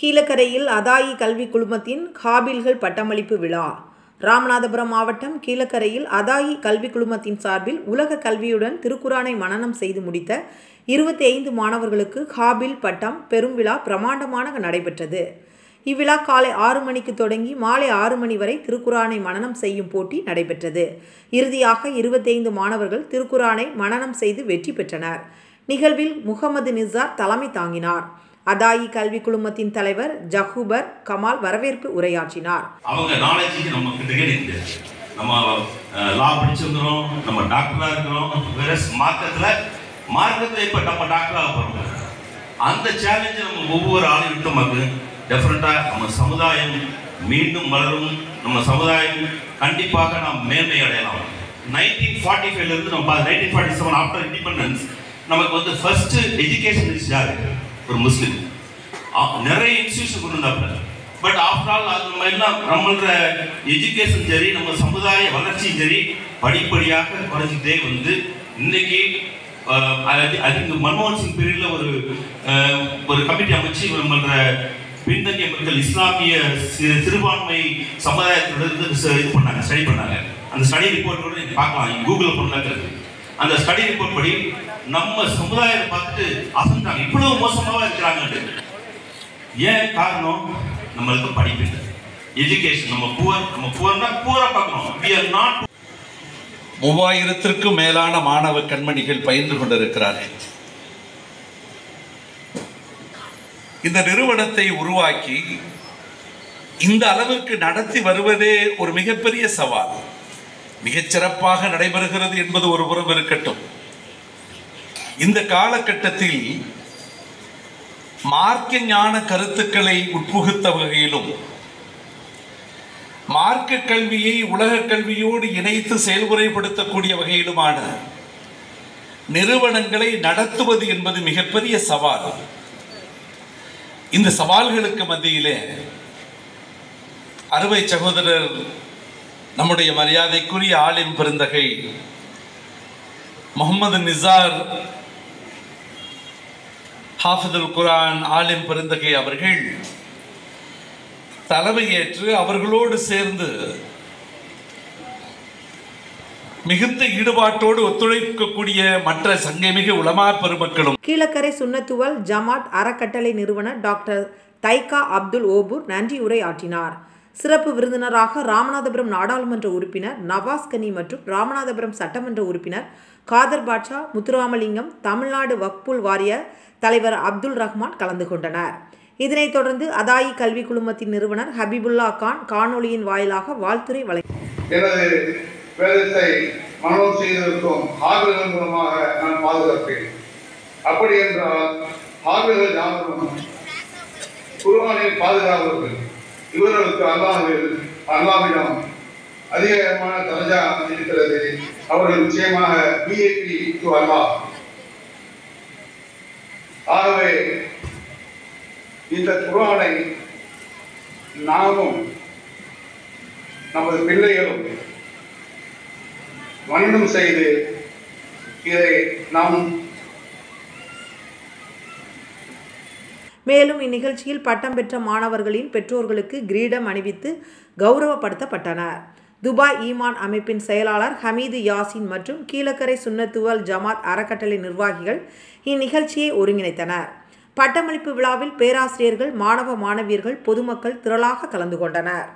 கீழக்கரையில் அதாயி கல்வி குழுமத்தின் காபில்கள் பட்டமளிப்பு விழா. ராமநாதபுரம் மாவட்டம் கீழக்கரையில் அதாயி கல்வி குழுமத்தின் சார்பில் உலக கல்வியுடன் திருக்குறானை மனனம் செய்து முடித்த இருபத்தி ஐந்து மாணவர்களுக்கு காபில் பட்டம் பெரும் விழா பிரமாண்டமாக நடைபெற்றது. இவ்விழா காலை ஆறு மணிக்கு தொடங்கி மாலை ஆறு மணி வரை திருக்குறானை மனனம் செய்யும் போட்டி நடைபெற்றது. இறுதியாக இருபத்தைந்து மாணவர்கள் திருக்குறானை மனனம் செய்து வெற்றி பெற்றனர். நிகழ்வில் முகமது நிசார் தலைமை தாங்கினார். அதாயி கல்வி குழுமத்தின் தலைவர் ஜஹூபர் கமால் வரவேற்பு உரையாற்றினார். அவங்க நாலேஜுக்கு நம்ம கிட்ட இருக்குது நம்ம லா படிச்சிருக்கிறோம் நம்ம டாக்டராக இருக்கிறோம் வேற மார்க்கத்தில் மார்க்கத்தில் இப்போ நம்ம டாக்டராக போகிறோம் அந்த சேலஞ்சை நம்ம ஒவ்வொரு ஆளும் விட்டோமாக்கு டெஃபினட்டாக நம்ம சமுதாயம் மீண்டும் வளரும். நம்ம சமுதாயம் கண்டிப்பாக நாம் மேன்மை அடையலாம். நைன்டீன் ஃபார்ட்டி ஃபைவ்லேருந்து நம்ம nineteen forty seven after independence நமக்கு வந்து ஃபர்ஸ்ட் எஜுகேஷன் மினிஸ்டர் யாரு? ஒரு முஸ்லீம். நிறைய இன்ஸ்டியூஷன் கொண்டு வந்தாப்புல. பட் ஆஃப்டர் ஆல் அது நம்ம எல்லாம் நம்மளோட எஜுகேஷன் சரி நம்ம சமுதாய வளர்ச்சியும் சரி படிப்படியாக குறைஞ்சிட்டே வந்து இன்னைக்கு அதுக்கு அது மன்மோகன் சிங் பீரியடில் ஒரு ஒரு கமிட்டி அமைச்சு நம்மளோட பின்தங்கிய மக்கள் இஸ்லாமிய சிறுபான்மை சமுதாயத்தோட இருந்து இது பண்ணாங்க ஸ்டடி பண்ணாங்க. அந்த ஸ்டடி ரிப்போர்ட் பார்க்கலாம். கூகுளில் பண்ணாங்க அந்த ஸ்டடி ரிப்போர்ட் படி நம்ம சமுதாயத்தை பார்த்துட்டு அசந்தாங்க இவ்வளவு மோசமாக இருக்கிறாங்க ஏன் காரணம்? நம்மளுக்கு படிப்பு இல்லை. எஜுகேஷன் நம்ம புவர் நம்ம புவர்னா புவரா பார்க்கணும். We are மூவாயிரத்திற்கும் மேலான மாணவ கண்மணிகள் பயின்று கொண்டிருக்கிறார்கள். இந்த நிறுவனத்தை உருவாக்கி இந்த அளவிற்கு நடத்தி வருவதே ஒரு மிகப்பெரிய சவால். மிகச்சிறப்பாக நடைபெறுகிறது என்பது ஒரு புறம் இருக்கட்டும். இந்த காலகட்டத்தில் மார்க்க ஞான கருத்துக்களை உட்புகுத்த வகையிலும் மார்க்க கல்வியை உலக கல்வியோடு இணைத்து செயல்முறைப்படுத்தக்கூடிய வகையிலுமான நிறுவனங்களை நடத்துவது என்பது மிகப்பெரிய சவால். இந்த சவால்களுக்கு மத்தியிலே அறுவை சகோதரர் நம்முடைய மரியாதைக்குரிய ஆளின் பெருந்தகை முகமது நிசார் ஹாஃபிதுல் குரான் ஆலிம் பெருந்தகை அவர்கள் தலைமையேற்று அவர்களோடு சேர்ந்து மிகுந்த ஈடுபாட்டோடு ஒத்துழைக்கக்கூடிய மற்ற சங்கமிகு உலமா பெருமக்களும் கீழக்கரை சுண்ணத்துவல் ஜமாத் அறக்கட்டளை நிறுவனர் டாக்டர் தைகா அப்துல் ஓபூர் நன்றி உரை ஆற்றினார் சிறப்பு விருந்தினராக ராமநாதபுரம் நாடாளுமன்ற உறுப்பினர் நவாஸ் கனி மற்றும் ராமநாதபுரம் சட்டமன்ற உறுப்பினர் காதர் பாட்ஷா முத்துராமலிங்கம் தமிழ்நாடு வக்புல் வாரிய தலைவர் அப்துல் ரஹ்மான் கலந்து கொண்டனர். இதனைத் தொடர்ந்து அதாயி கல்வி குழுமத்தின் நிறுவனர் ஹபீபுல்லா கான் காணொலியின் வாயிலாக வாழ்த்துரை வழங்கினார் வேதத்தை செய்திருக்கும் மூலமாக நான் பாதுகாப்பேன். அப்படி என்றால் யாரும் குருவானை பாதுகாவர்கள் இவர்களுக்கு அல்லாஹில் அல்லாவிடம் அதிகமான தரஜா இருக்கிறது. அவர்கள் நிச்சயமாக பிஏபி டு அல்லாஹ் ஆகவே இந்த குரானை நாமும் நமது பிள்ளைகளும் மனனம் செய்து இதை நாம் மேலும் இந்நிகழ்ச்சியில் பட்டம் பெற்ற மாணவர்களின் பெற்றோர்களுக்கு கிரீடம் அணிவித்து கௌரவப்படுத்தப்பட்டனர். துபாய் ஈமான் அமைப்பின் செயலாளர் ஹமீது யாசின் மற்றும் கீழக்கரை சுன்னத்துவல் ஜமாத் அறக்கட்டளை நிர்வாகிகள் இந்நிகழ்ச்சியை ஒருங்கிணைத்தனர். பட்டமளிப்பு விழாவில் பேராசிரியர்கள் மாணவ மாணவியர்கள் பொதுமக்கள் திரளாக கலந்து கொண்டனர்.